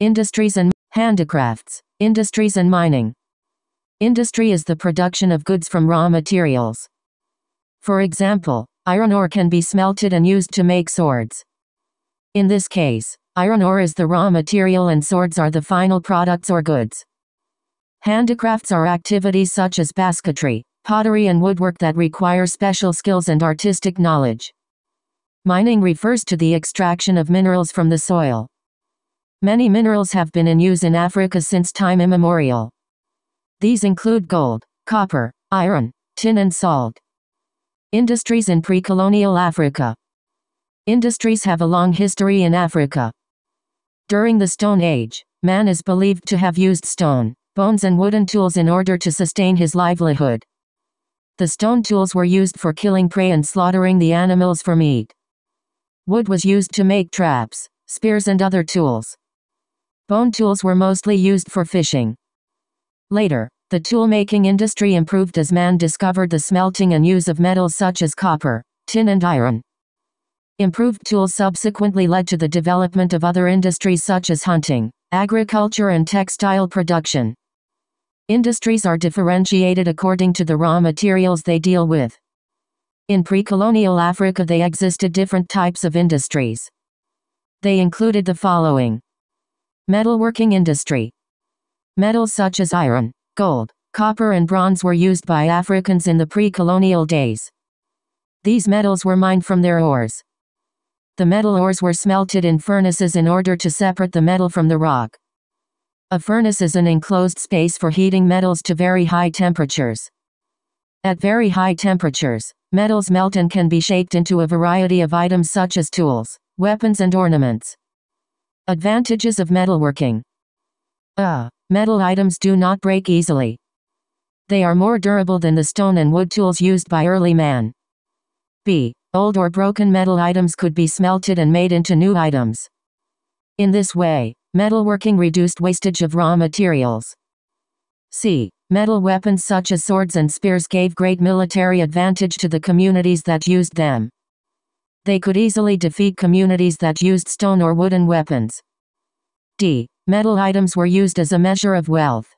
Industries and handicrafts. Industries and mining. Industry is the production of goods from raw materials. For example, iron ore can be smelted and used to make swords. In this case, iron ore is the raw material and swords are the final products or goods. Handicrafts are activities such as basketry, pottery and woodwork that require special skills and artistic knowledge. Mining refers to the extraction of minerals from the soil. Many minerals have been in use in Africa since time immemorial. These include gold, copper, iron, tin and salt. Industries in pre-colonial Africa. Industries have a long history in Africa. During the Stone Age, man is believed to have used stone, bones and wooden tools in order to sustain his livelihood. The stone tools were used for killing prey and slaughtering the animals for meat. Wood was used to make traps, spears and other tools. Bone tools were mostly used for fishing. Later, the tool-making industry improved as man discovered the smelting and use of metals such as copper, tin and iron. Improved tools subsequently led to the development of other industries such as hunting, agriculture and textile production. Industries are differentiated according to the raw materials they deal with. In pre-colonial Africa they existed different types of industries. They included the following. Metalworking industry, Metals such as iron, gold, copper and bronze were used by Africans in the pre-colonial days. These metals were mined from their ores. The metal ores were smelted in furnaces in order to separate the metal from the rock. A furnace is an enclosed space for heating metals to very high temperatures. At very high temperatures, metals melt and can be shaped into a variety of items such as tools, weapons and ornaments. Advantages of metalworking. A. Metal items do not break easily. They are more durable than the stone and wood tools used by early man. B. Old or broken metal items could be smelted and made into new items. In this way, metalworking reduced wastage of raw materials. C. Metal weapons such as swords and spears gave great military advantage to the communities that used them. They could easily defeat communities that used stone or wooden weapons. D. Metal items were used as a measure of wealth.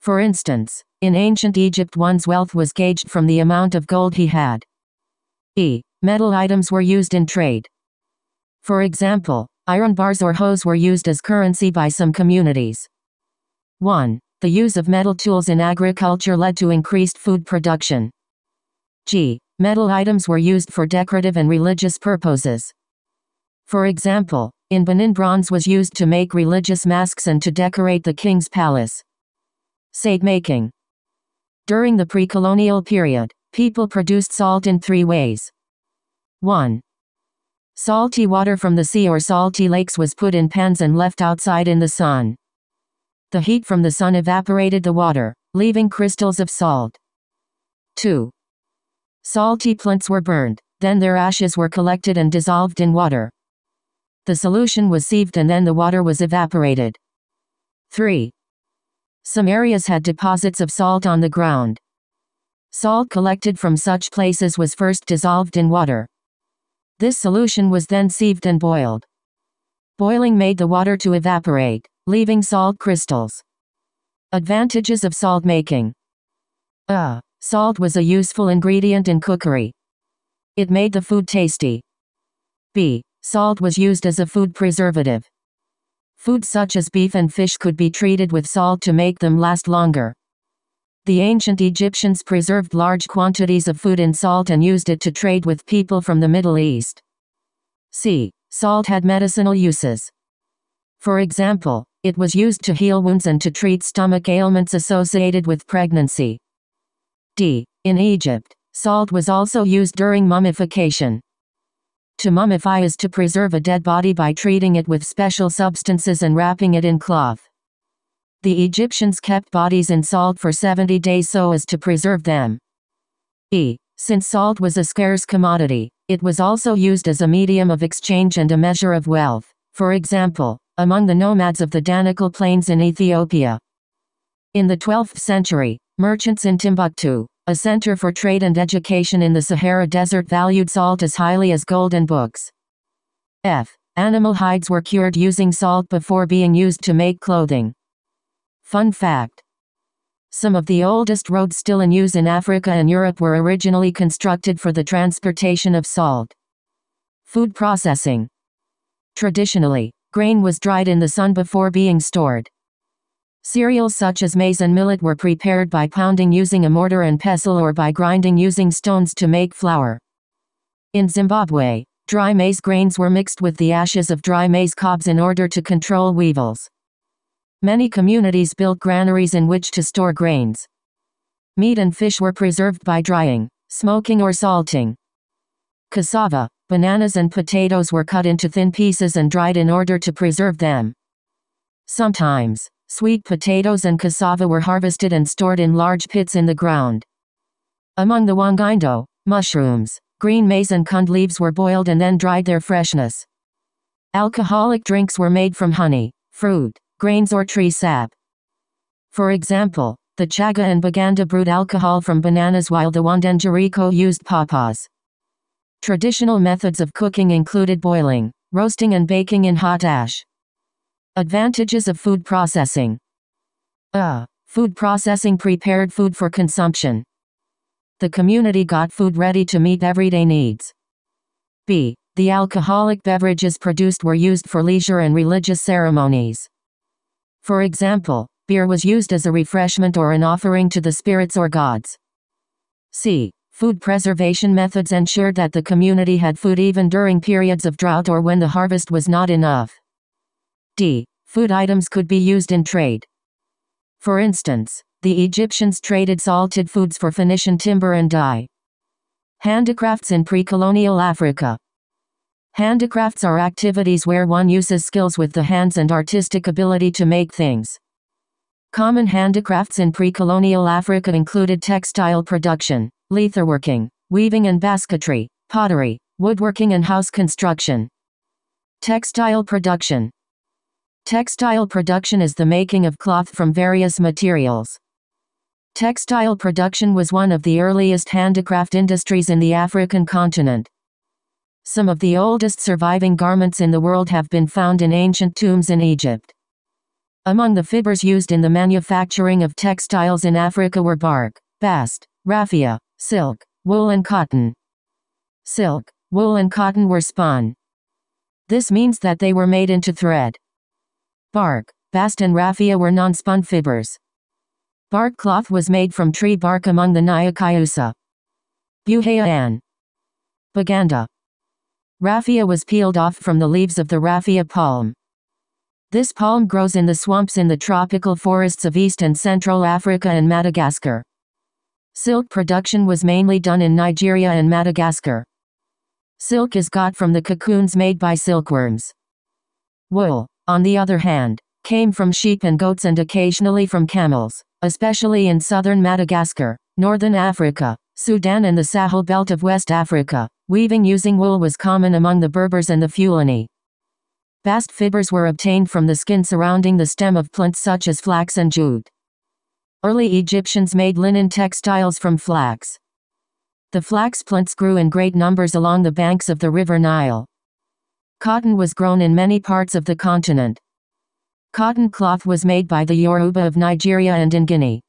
For instance, in ancient Egypt one's wealth was gauged from the amount of gold he had. E. Metal items were used in trade. For example, iron bars or hoes were used as currency by some communities. 1. The use of metal tools in agriculture led to increased food production. G. Metal items were used for decorative and religious purposes. For example, in Benin bronze was used to make religious masks and to decorate the king's palace. Salt making. During the pre-colonial period, people produced salt in three ways. 1. Salty water from the sea or salty lakes was put in pans and left outside in the sun. The heat from the sun evaporated the water, leaving crystals of salt. 2. Salty plants were burned, then their ashes were collected and dissolved in water. The solution was sieved and then the water was evaporated. 3. Some areas had deposits of salt on the ground. Salt collected from such places was first dissolved in water. This solution was then sieved and boiled. Boiling made the water to evaporate, leaving salt crystals. Advantages of salt making. A. Salt was a useful ingredient in cookery. It made the food tasty. B. Salt was used as a food preservative. Foods such as beef and fish could be treated with salt to make them last longer. The ancient Egyptians preserved large quantities of food in salt and used it to trade with people from the Middle East. C. Salt had medicinal uses. For example, it was used to heal wounds and to treat stomach ailments associated with pregnancy. D. In Egypt, salt was also used during mummification. To mummify is to preserve a dead body by treating it with special substances and wrapping it in cloth. The Egyptians kept bodies in salt for 70 days so as to preserve them. E. Since salt was a scarce commodity, it was also used as a medium of exchange and a measure of wealth, for example, among the nomads of the Danakil Plains in Ethiopia. In the 12th century, merchants in Timbuktu, a center for trade and education in the Sahara Desert valued salt as highly as gold and books. F. Animal hides were cured using salt before being used to make clothing. Fun fact. Some of the oldest roads still in use in Africa and Europe were originally constructed for the transportation of salt. Food processing. Traditionally, grain was dried in the sun before being stored. Cereals such as maize and millet were prepared by pounding using a mortar and pestle or by grinding using stones to make flour. In Zimbabwe, dry maize grains were mixed with the ashes of dry maize cobs in order to control weevils. Many communities built granaries in which to store grains. Meat and fish were preserved by drying, smoking or salting. Cassava, bananas and potatoes were cut into thin pieces and dried in order to preserve them. Sometimes, sweet potatoes and cassava were harvested and stored in large pits in the ground. Among the Wangindo, mushrooms, green maize and kund leaves were boiled and then dried their freshness. Alcoholic drinks were made from honey, fruit, grains or tree sap. For example, the Chaga and Baganda brewed alcohol from bananas while the Wandengereko used pawpaws. Traditional methods of cooking included boiling, roasting and baking in hot ash. Advantages of food processing. A. Food processing prepared food for consumption. The community got food ready to meet everyday needs. B. The alcoholic beverages produced were used for leisure and religious ceremonies. For example, beer was used as a refreshment or an offering to the spirits or gods. C. Food preservation methods ensured that the community had food even during periods of drought or when the harvest was not enough. D. Food items could be used in trade. For instance, the Egyptians traded salted foods for Phoenician timber and dye. Handicrafts in pre-colonial Africa. Handicrafts are activities where one uses skills with the hands and artistic ability to make things. Common handicrafts in pre-colonial Africa included textile production, leatherworking, weaving and basketry, pottery, woodworking and house construction. Textile production. Textile production is the making of cloth from various materials. Textile production was one of the earliest handicraft industries in the African continent. Some of the oldest surviving garments in the world have been found in ancient tombs in Egypt. Among the fibers used in the manufacturing of textiles in Africa were bark, bast, raffia, silk, wool and cotton. Silk, wool and cotton were spun. This means that they were made into thread. Bark, bast and raffia were non-spun fibers. Bark cloth was made from tree bark among the Nyakyusa. Buhaya Baganda, Raffia was peeled off from the leaves of the raffia palm. This palm grows in the swamps in the tropical forests of East and Central Africa and Madagascar. Silk production was mainly done in Nigeria and Madagascar. Silk is got from the cocoons made by silkworms. Wool, on the other hand, came from sheep and goats and occasionally from camels, especially in southern Madagascar, northern Africa, Sudan and the Sahel belt of West Africa. Weaving using wool was common among the Berbers and the Fulani. Bast fibers were obtained from the skin surrounding the stem of plants such as flax and jute. Early Egyptians made linen textiles from flax. The flax plants grew in great numbers along the banks of the river Nile. Cotton was grown in many parts of the continent. Cotton cloth was made by the Yoruba of Nigeria and in Guinea.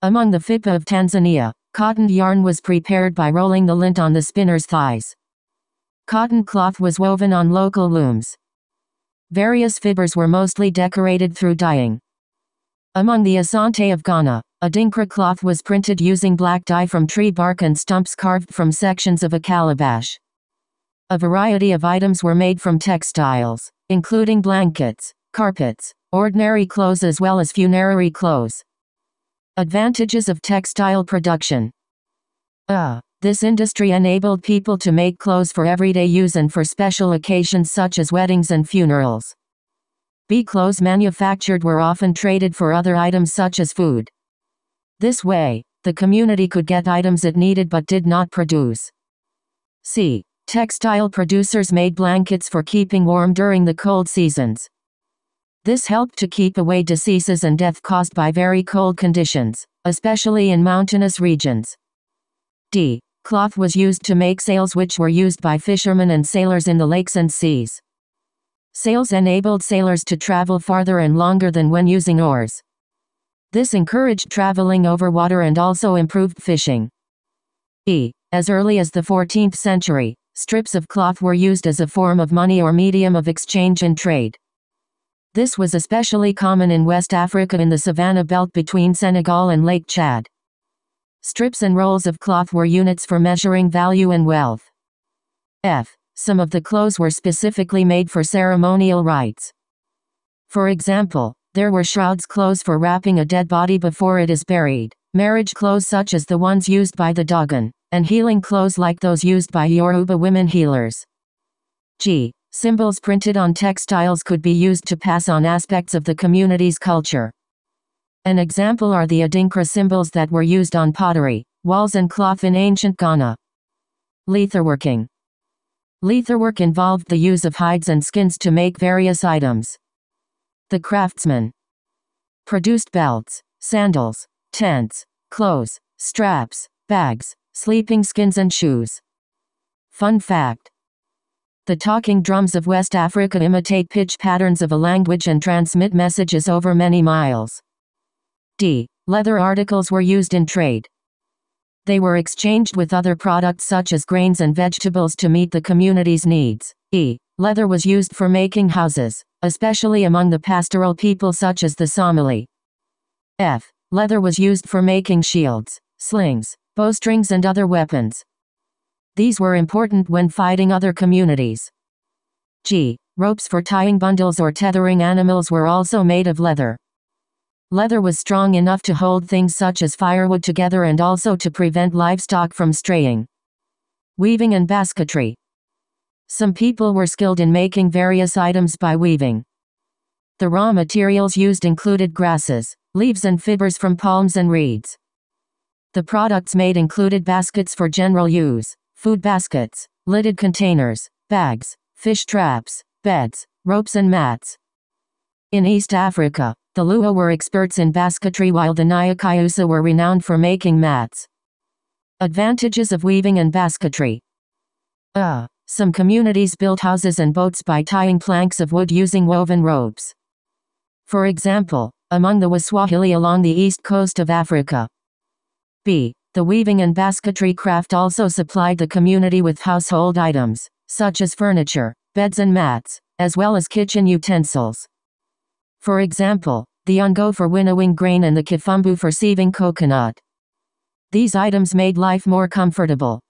Among the Fipa of Tanzania, Cotton yarn was prepared by rolling the lint on the spinner's thighs. Cotton cloth was woven on local looms. Various fibers were mostly decorated through dyeing. Among the Asante of Ghana, a adinkra cloth was printed using black dye from tree bark and stumps carved from sections of a calabash. A variety of items were made from textiles, including blankets, carpets, ordinary clothes as well as funerary clothes. Advantages of textile production. Uh, this industry enabled people to make clothes for everyday use and for special occasions such as weddings and funerals. B clothes manufactured were often traded for other items such as food. This way, the community could get items it needed but did not produce. C. Textile producers made blankets for keeping warm during the cold seasons. This helped to keep away diseases and death caused by very cold conditions, especially in mountainous regions. D. Cloth was used to make sails which were used by fishermen and sailors in the lakes and seas. Sails enabled sailors to travel farther and longer than when using oars. This encouraged traveling over water and also improved fishing. E. As early as the 14th century, strips of cloth were used as a form of money or medium of exchange and trade. This was especially common in West Africa in the savanna belt between Senegal and Lake Chad. Strips and rolls of cloth were units for measuring value and wealth. F. Some of the clothes were specifically made for ceremonial rites. For example, there were shrouds clothes for wrapping a dead body before it is buried, marriage clothes such as the ones used by the Dogon, and healing clothes like those used by Yoruba women healers. G. Symbols printed on textiles could be used to pass on aspects of the community's culture. An example are the Adinkra symbols that were used on pottery, walls and cloth in ancient Ghana. Leatherworking. Leatherwork involved the use of hides and skins to make various items. The craftsman produced belts, sandals, tents, clothes, straps, bags, sleeping skins and shoes. Fun fact. The talking drums of West Africa imitate pitch patterns of a language and transmit messages over many miles. D. Leather articles were used in trade. They were exchanged with other products such as grains and vegetables to meet the community's needs. E. Leather was used for making houses especially among the pastoral people such as the Somali. F. Leather was used for making shields, slings, bowstrings and other weapons. These were important when fighting other communities. G. Ropes for tying bundles or tethering animals were also made of leather. Leather was strong enough to hold things such as firewood together and also to prevent livestock from straying. Weaving and basketry. Some people were skilled in making various items by weaving. The raw materials used included grasses, leaves and fibers from palms and reeds. The products made included baskets for general use, food baskets, lidded containers, bags, fish traps, beds, ropes and mats. In East Africa, the Luo were experts in basketry while the Nyakyusa were renowned for making mats. Advantages of weaving and basketry. Uh. Some communities built houses and boats by tying planks of wood using woven ropes. For example, among the Waswahili along the east coast of Africa. B. The weaving and basketry craft also supplied the community with household items, such as furniture, beds and mats, as well as kitchen utensils. For example, the ungo for winnowing grain and the kifumbu for sieving coconut. These items made life more comfortable.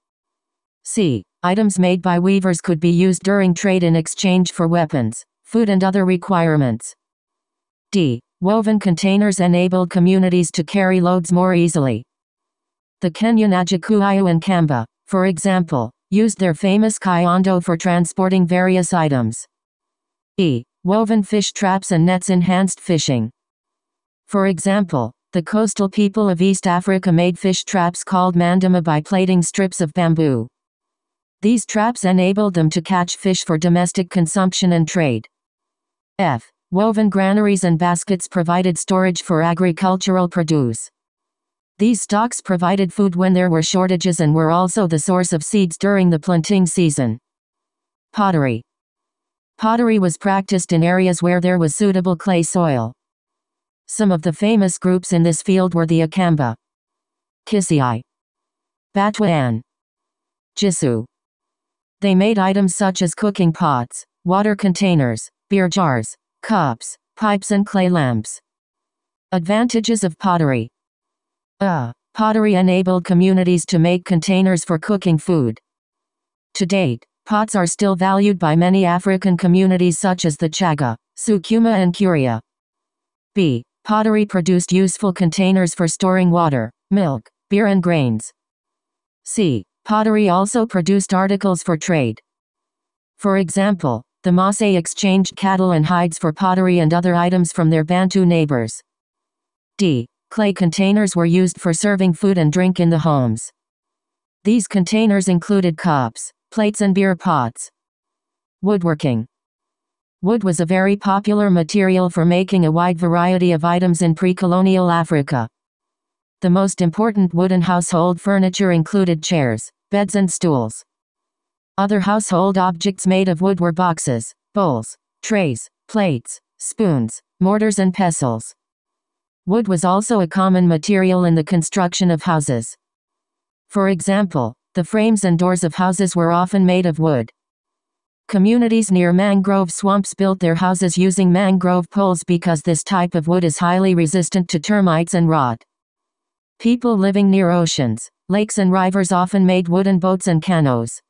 C. Items made by weavers could be used during trade in exchange for weapons, food and other requirements. D. Woven containers enabled communities to carry loads more easily. The Kenyan Agikuyu and Kamba, for example, used their famous kiondo for transporting various items. E. Woven fish traps and nets enhanced fishing. For example, the coastal people of East Africa made fish traps called mandama by plaiting strips of bamboo. These traps enabled them to catch fish for domestic consumption and trade. F. Woven granaries and baskets provided storage for agricultural produce. These stocks provided food when there were shortages and were also the source of seeds during the planting season. Pottery. Pottery was practiced in areas where there was suitable clay soil. Some of the famous groups in this field were the Akamba, Kisii, Batuan, Jisu. They made items such as cooking pots, water containers, beer jars, cups, pipes and clay lamps. Advantages of pottery. Uh, pottery enabled communities to make containers for cooking food. To date, pots are still valued by many African communities such as the Chaga, Sukuma and Kuria. B. Pottery produced useful containers for storing water, milk, beer and grains. C. Pottery also produced articles for trade. For example, the Maasai exchanged cattle and hides for pottery and other items from their Bantu neighbors. D. Clay containers were used for serving food and drink in the homes. These containers included cups, plates and beer pots. Woodworking. Wood was a very popular material for making a wide variety of items in pre-colonial Africa. The most important wooden household furniture included chairs, beds and stools. Other household objects made of wood were boxes, bowls, trays, plates, spoons, mortars and pestles. Wood was also a common material in the construction of houses. For example, the frames and doors of houses were often made of wood. Communities near mangrove swamps built their houses using mangrove poles because this type of wood is highly resistant to termites and rot. People living near oceans, lakes and rivers often made wooden boats and canoes.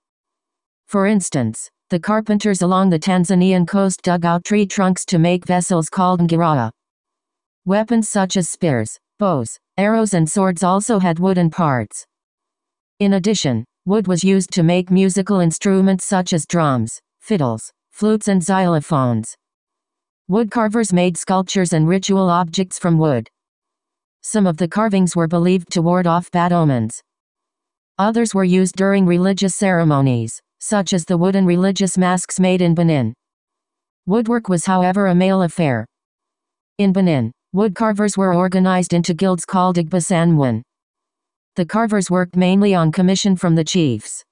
For instance, the carpenters along the Tanzanian coast dug out tree trunks to make vessels called ngiraa. Weapons such as spears, bows, arrows and swords also had wooden parts. In addition, wood was used to make musical instruments such as drums, fiddles, flutes and xylophones. Woodcarvers made sculptures and ritual objects from wood. Some of the carvings were believed to ward off bad omens. Others were used during religious ceremonies, such as the wooden religious masks made in Benin. Woodwork was however a male affair. In Benin, woodcarvers were organized into guilds called Igbesanmwan. The carvers worked mainly on commission from the chiefs.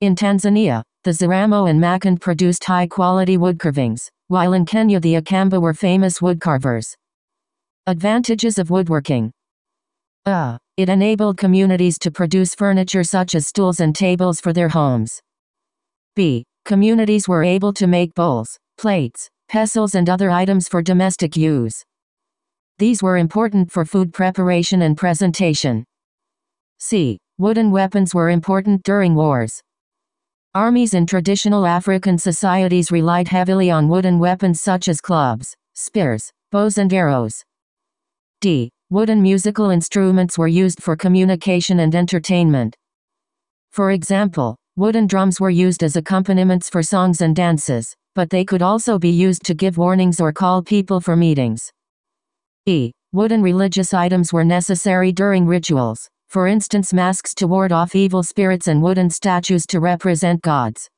In Tanzania, the Zaramo and Makonde produced high-quality woodcarvings, while in Kenya the Akamba were famous woodcarvers. Advantages of woodworking. A. It enabled communities to produce furniture such as stools and tables for their homes. B. Communities were able to make bowls, plates, pestles and other items for domestic use. These were important for food preparation and presentation. C. Wooden weapons were important during wars. Armies in traditional African societies relied heavily on wooden weapons such as clubs, spears, bows and arrows. D. Wooden musical instruments were used for communication and entertainment. For example, wooden drums were used as accompaniments for songs and dances, but they could also be used to give warnings or call people for meetings. E. Wooden religious items were necessary during rituals for instance masks to ward off evil spirits and wooden statues to represent gods.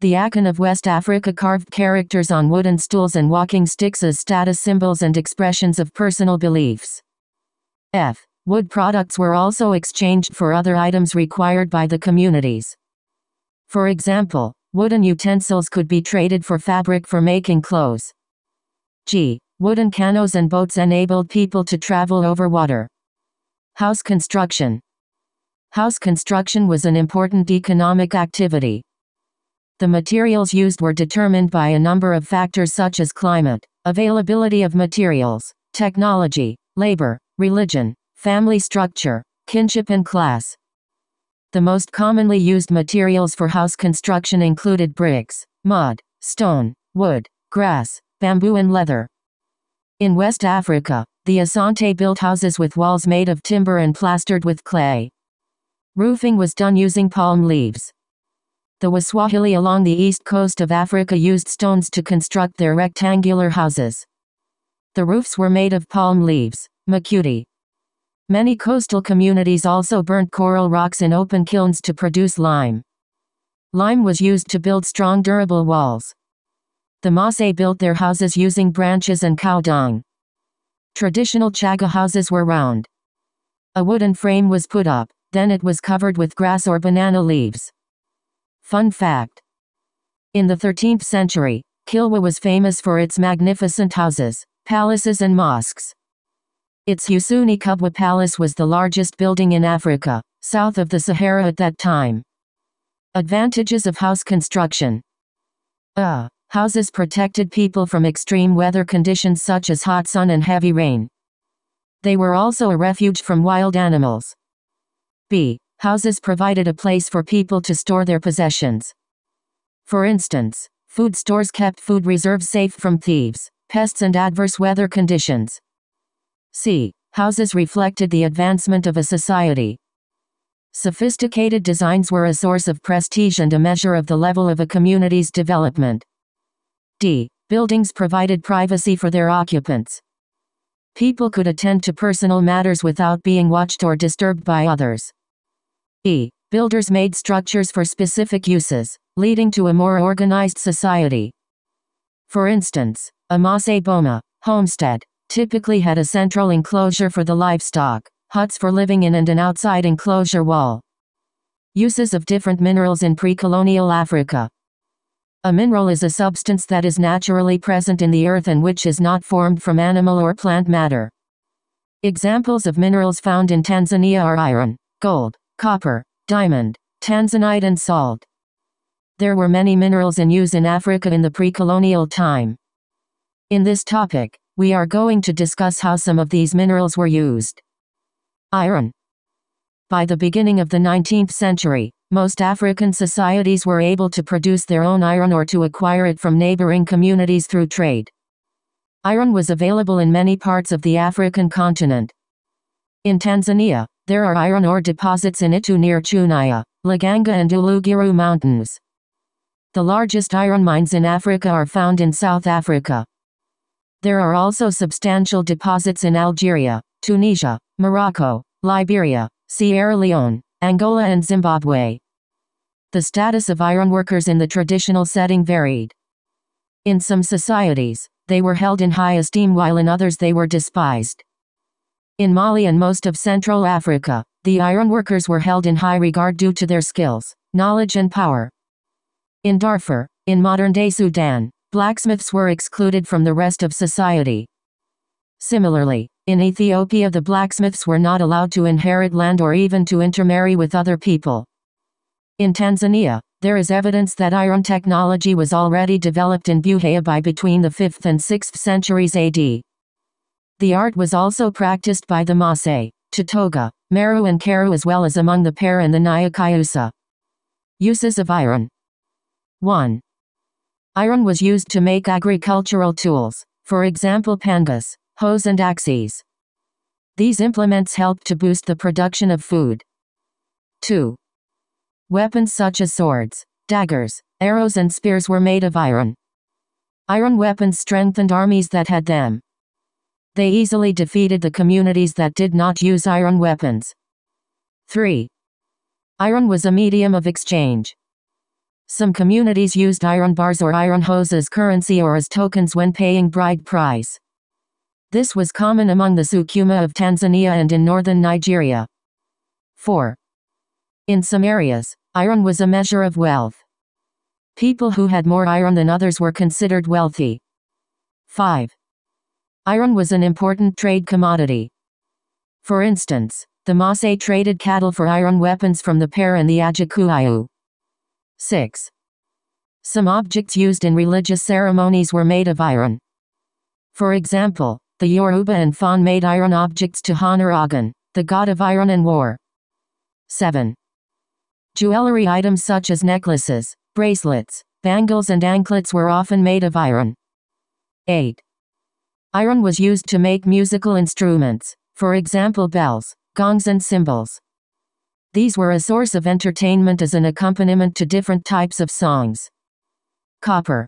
The Akan of West Africa carved characters on wooden stools and walking sticks as status symbols and expressions of personal beliefs. F. Wood products were also exchanged for other items required by the communities. For example, wooden utensils could be traded for fabric for making clothes. G. Wooden canoes and boats enabled people to travel over water. House construction. House construction was an important economic activity. The materials used were determined by a number of factors such as climate, availability of materials, technology, labor, religion, family structure, kinship and class. The most commonly used materials for house construction included bricks, mud, stone, wood, grass, bamboo and leather. In West Africa, the Asante built houses with walls made of timber and plastered with clay. Roofing was done using palm leaves. The Waswahili along the east coast of Africa used stones to construct their rectangular houses. The roofs were made of palm leaves, makuti. Many coastal communities also burnt coral rocks in open kilns to produce lime. Lime was used to build strong durable walls. The Maasai built their houses using branches and cow dung. Traditional chaga houses were round. A wooden frame was put up, then it was covered with grass or banana leaves. Fun fact. In the 13th century, Kilwa was famous for its magnificent houses, palaces and mosques. Its Husuni Kubwa Palace was the largest building in Africa, south of the Sahara at that time. Advantages of house construction. A. Houses protected people from extreme weather conditions such as hot sun and heavy rain. They were also a refuge from wild animals. B. Houses provided a place for people to store their possessions. For instance, food stores kept food reserves safe from thieves, pests and adverse weather conditions. C. Houses reflected the advancement of a society. Sophisticated designs were a source of prestige and a measure of the level of a community's development. D. Buildings provided privacy for their occupants. People could attend to personal matters without being watched or disturbed by others. E. Builders made structures for specific uses, leading to a more organized society. For instance, a Maasai boma, homestead, typically had a central enclosure for the livestock, huts for living in and an outside enclosure wall. Uses of different minerals in pre-colonial Africa. A mineral is a substance that is naturally present in the earth and which is not formed from animal or plant matter. Examples of minerals found in Tanzania are iron, gold, copper, diamond, tanzanite and salt. There were many minerals in use in Africa in the pre-colonial time. In this topic, we are going to discuss how some of these minerals were used. Iron. By the beginning of the 19th century, most African societies were able to produce their own iron or to acquire it from neighboring communities through trade. Iron was available in many parts of the African continent. In Tanzania, there are iron ore deposits in Itu near Chunya, Liganga and Uluguru mountains. The largest iron mines in Africa are found in South Africa. There are also substantial deposits in Algeria, Tunisia, Morocco, Liberia, Sierra Leone, Angola and Zimbabwe. The status of ironworkers in the traditional setting varied. In some societies, they were held in high esteem while in others they were despised. In Mali and most of Central Africa, the ironworkers were held in high regard due to their skills, knowledge and power. In Darfur, in modern-day Sudan, blacksmiths were excluded from the rest of society. Similarly, in Ethiopia the blacksmiths were not allowed to inherit land or even to intermarry with other people. In Tanzania, there is evidence that iron technology was already developed in Buhaya by between the 5th and 6th centuries AD. The art was also practiced by the Maasai, Chitoga, Meru and Karu as well as among the Pare and the Nyakyusa. Uses of iron 1. Iron was used to make agricultural tools, for example pangas, hoes and axes. These implements helped to boost the production of food. 2. Weapons such as swords, daggers, arrows and spears were made of iron. Iron weapons strengthened armies that had them. They easily defeated the communities that did not use iron weapons. 3. Iron was a medium of exchange. Some communities used iron bars or iron hoes as currency or as tokens when paying bride price. This was common among the Sukuma of Tanzania and in northern Nigeria. 4. In some areas, iron was a measure of wealth. People who had more iron than others were considered wealthy. 5. Iron was an important trade commodity. For instance, the Maasai traded cattle for iron weapons from the Pare and the Agikuyu. 6. Some objects used in religious ceremonies were made of iron. For example, the Yoruba and Fon made iron objects to honor Ogun, the god of iron and war. 7. Jewelry items such as necklaces, bracelets, bangles and anklets were often made of iron. 8. Iron was used to make musical instruments, for example bells, gongs and cymbals. These were a source of entertainment as an accompaniment to different types of songs. Copper.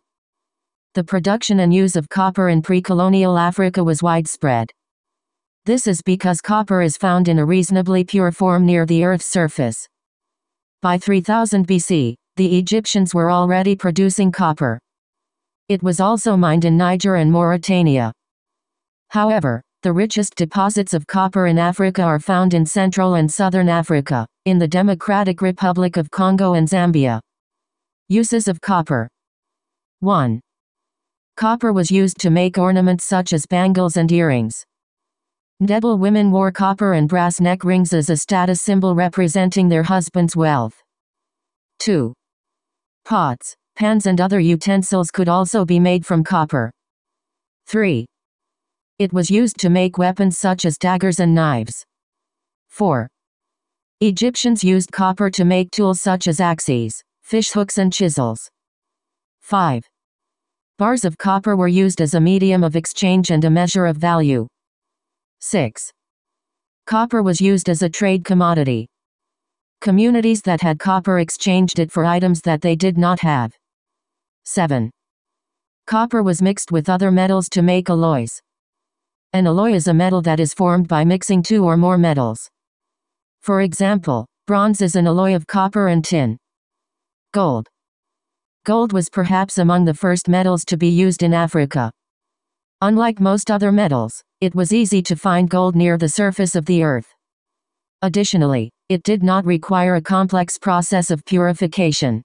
The production and use of copper in pre-colonial Africa was widespread. This is because copper is found in a reasonably pure form near the Earth's surface. By 3000 BC, the Egyptians were already producing copper. It was also mined in Niger and Mauritania. However, the richest deposits of copper in Africa are found in Central and Southern Africa, in the Democratic Republic of Congo and Zambia. Uses of copper 1. Copper was used to make ornaments such as bangles and earrings. Ndebele women wore copper and brass neck rings as a status symbol representing their husband's wealth. 2. Pots, pans and other utensils could also be made from copper. 3. It was used to make weapons such as daggers and knives. 4. Egyptians used copper to make tools such as axes, fish hooks and chisels. 5. Bars of copper were used as a medium of exchange and a measure of value. 6. Copper was used as a trade commodity. Communities that had copper exchanged it for items that they did not have. 7. Copper was mixed with other metals to make alloys. An alloy is a metal that is formed by mixing two or more metals. For example, bronze is an alloy of copper and tin. Gold. Gold was perhaps among the first metals to be used in Africa. Unlike most other metals, it was easy to find gold near the surface of the earth. Additionally, it did not require a complex process of purification.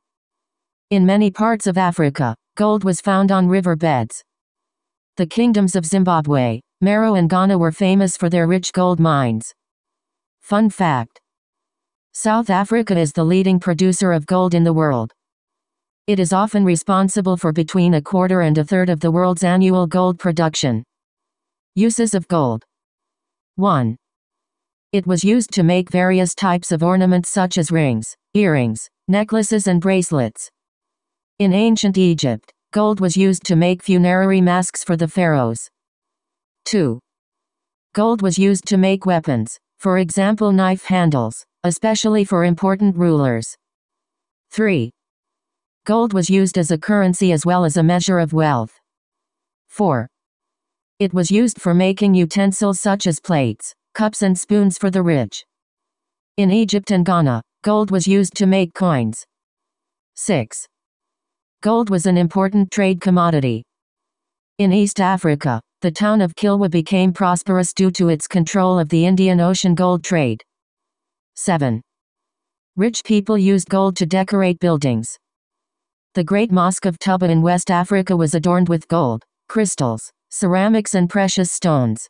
In many parts of Africa, gold was found on river beds. The kingdoms of Zimbabwe, Maro and Ghana were famous for their rich gold mines. Fun fact. South Africa is the leading producer of gold in the world. It is often responsible for between a quarter and a third of the world's annual gold production. Uses of gold 1. It was used to make various types of ornaments such as rings, earrings, necklaces and bracelets. In ancient Egypt, gold was used to make funerary masks for the pharaohs. 2. Gold was used to make weapons, for example knife handles, especially for important rulers. 3. Gold was used as a currency as well as a measure of wealth. 4. It was used for making utensils such as plates, cups and spoons for the rich. In Egypt and Ghana, gold was used to make coins. 6. Gold was an important trade commodity. In East Africa, the town of Kilwa became prosperous due to its control of the Indian Ocean gold trade. 7. Rich people used gold to decorate buildings. The Great Mosque of Touba in West Africa was adorned with gold, crystals, ceramics and precious stones.